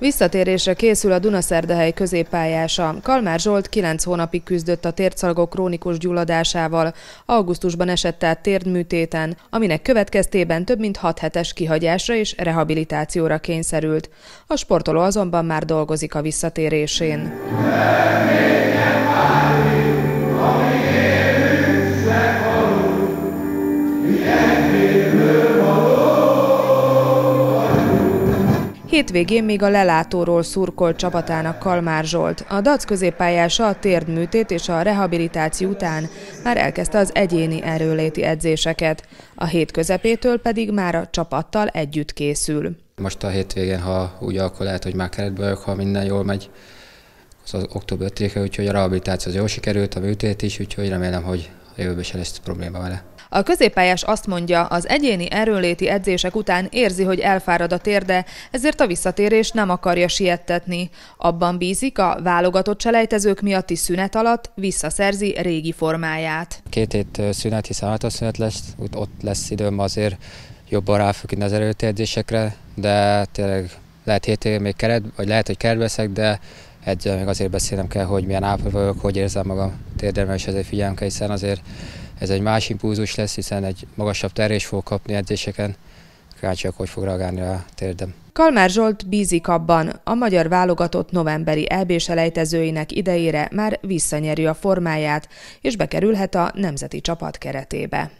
Visszatérésre készül a Dunaszerdahely középpályása. Kalmár Zsolt 9 hónapig küzdött a tércalgok krónikus gyulladásával. Augusztusban esett át térdműtéten, aminek következtében több mint 6 hetes kihagyásra és rehabilitációra kényszerült. A sportoló azonban már dolgozik a visszatérésén. Hétvégén még a lelátóról szurkolt csapatának Kalmár Zsolt. A DAC középpályása a térdműtét és a rehabilitáció után már elkezdte az egyéni erőléti edzéseket. A hét közepétől pedig már a csapattal együtt készül. Most a hétvégén, ha úgy akkor lehet, hogy már keretben vagyok, ha minden jól megy, az, az október 5 úgyhogy a rehabilitáció az jól sikerült, a műtét is, úgyhogy remélem, hogy a jövőben se lesz probléma vele. A középpályás azt mondja, az egyéni erőléti edzések után érzi, hogy elfárad a térde, ezért a visszatérés nem akarja siettetni. Abban bízik, a válogatott cselejtezők miatti szünet alatt visszaszerzi régi formáját. Két hét szünet, hiszen szünet lesz, ott lesz időm azért jobban ráfogni az erőléti edzésekre, de tényleg lehet hét még keret, vagy lehet, hogy keretbeszek, de egyre még azért beszélnem kell, hogy milyen állapotban vagyok, hogy érzem magam térdemben, és ezért figyelem kell, hiszen azért ez egy más impulzus lesz, hiszen egy magasabb terés fog kapni edzéseken. Kíváncsiak, hogy fog reagálni a térdem. Kalmár Zsolt bízik abban, a magyar válogatott novemberi eb elejtezőinek idejére már visszanyeri a formáját, és bekerülhet a nemzeti csapat keretébe.